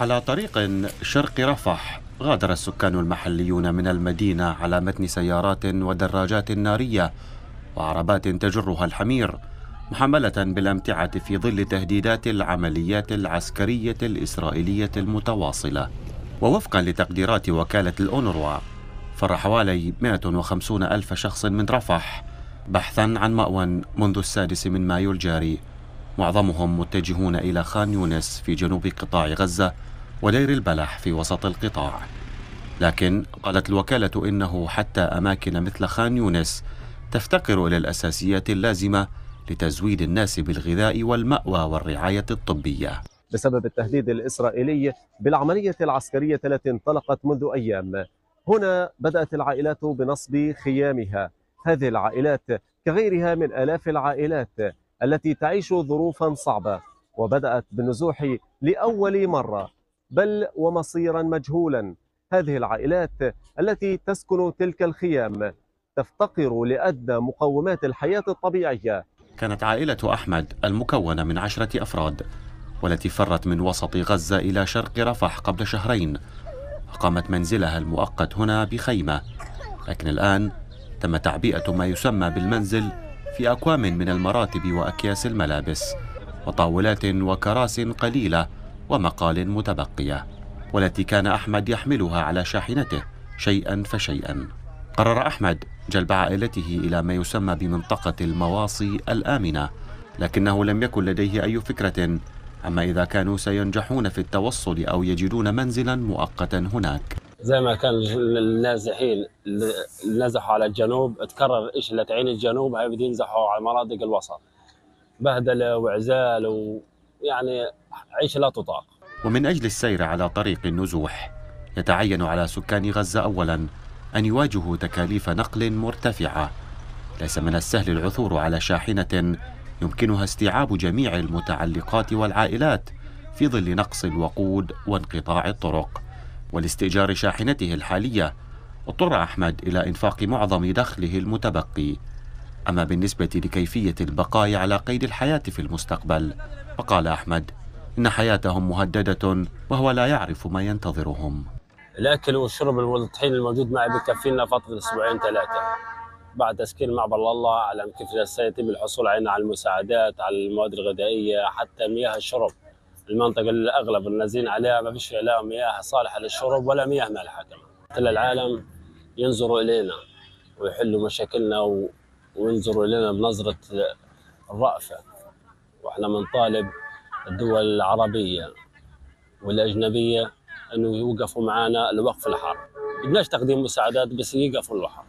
على طريق شرق رفح غادر السكان المحليون من المدينة على متن سيارات ودراجات نارية وعربات تجرها الحمير محملة بالأمتعة في ظل تهديدات العمليات العسكرية الإسرائيلية المتواصلة. ووفقا لتقديرات وكالة الأونروا فر حوالي 150 ألف شخص من رفح بحثا عن مأوى منذ السادس من مايو الجاري. معظمهم متجهون إلى خان يونس في جنوب قطاع غزة ودير البلح في وسط القطاع. لكن قالت الوكالة إنه حتى أماكن مثل خان يونس تفتقر إلى الأساسيات اللازمة لتزويد الناس بالغذاء والمأوى والرعاية الطبية. بسبب التهديد الإسرائيلي بالعملية العسكرية التي انطلقت منذ أيام هنا بدأت العائلات بنصب خيامها. هذه العائلات كغيرها من آلاف العائلات. التي تعيش ظروفا صعبة وبدأت بالنزوح لأول مرة. بل ومصيرا مجهولا. هذه العائلات التي تسكن تلك الخيام تفتقر لأدنى مقومات الحياة الطبيعية. كانت عائلة أحمد المكونة من عشرة أفراد والتي فرت من وسط غزة إلى شرق رفح قبل شهرين. أقامت منزلها المؤقت هنا بخيمة. لكن الآن تم تعبئة ما يسمى بالمنزل في أكوام من المراتب وأكياس الملابس وطاولات وكراس قليلة ومقال متبقية والتي كان أحمد يحملها على شاحنته شيئا فشيئا. قرر أحمد جلب عائلته إلى ما يسمى بمنطقة المواصي الآمنة لكنه لم يكن لديه أي فكرة. أما إذا كانوا سينجحون في التوصل أو يجدون منزلا مؤقتا هناك. زي ما كان النازحين نزحوا على الجنوب تكرر اللي تعين الجنوب هاي بدي ينزحوا على مناطق الوسط. بهدلة وعزال ويعني عيشه لا تطاق. ومن أجل السير على طريق النزوح يتعين على سكان غزة أولا أن يواجهوا تكاليف نقل مرتفعة. ليس من السهل العثور على شاحنة يمكنها استيعاب جميع المتعلقات والعائلات في ظل نقص الوقود وانقطاع الطرق. ولاستئجار شاحنته الحالية اضطر أحمد إلى إنفاق معظم دخله المتبقي. أما بالنسبة لكيفية البقاء على قيد الحياة في المستقبل فقال أحمد إن حياتهم مهددة وهو لا يعرف ما ينتظرهم. الاكل والشرب والطحين الموجود معي بكفينا فتره أسبوعين ثلاثة. بعد تسكين معبر الله أعلم كيف سيتم الحصول علينا على المساعدات على المواد الغذائية حتى مياه الشرب. المنطقة اللي أغلب النازلين عليها ما فيش لها مياه صالحة للشرب ولا مياه مالحه كمان كل العالم ينظروا إلينا ويحلوا مشاكلنا و... وينظروا إلينا بنظرة الرأفة. وإحنا بنطالب الدول العربية والأجنبية إنه يوقفوا معنا لوقف الحرب. بدناش تقديم مساعدات بس يوقفوا الحرب.